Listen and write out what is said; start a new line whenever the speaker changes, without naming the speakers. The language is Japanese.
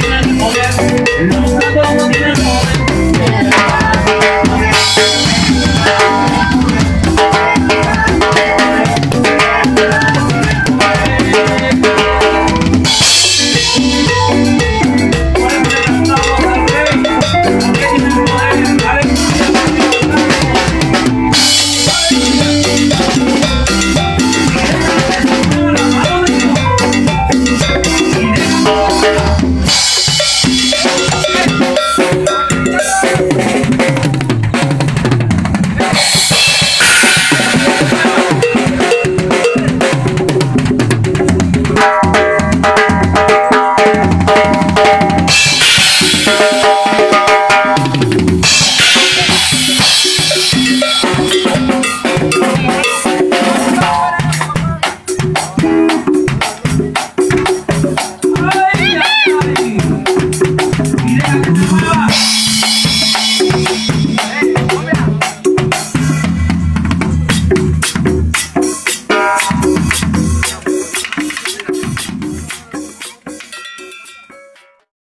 tienen poder, los santos no tienen poder.